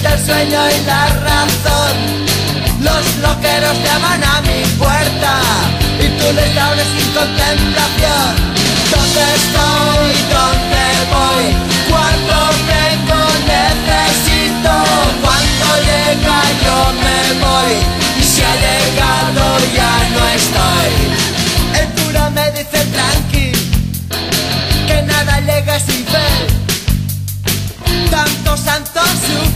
quita el sueño y la razón. Los loqueros llaman a mi puerta y tú les abres sin contemplación. ¿Dónde estoy? ¿Dónde voy? Cuando tengo necesito, cuando llega yo me voy y si ha llegado ya no estoy. El cura me dice tranqui que nada llega sin fe. Tantos santos sufridores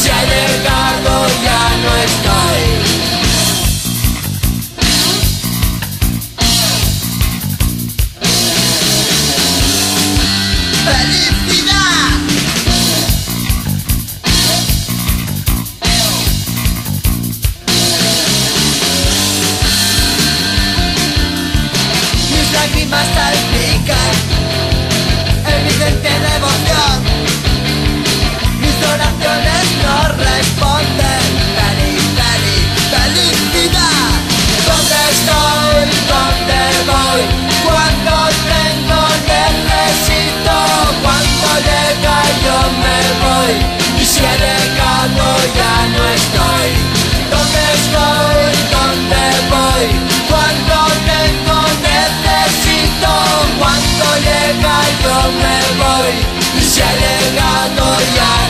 si ha llegado ya no estoy. Lágrimas salpican Evidente devoción llegáis, no me voy, ya ha llegado ya.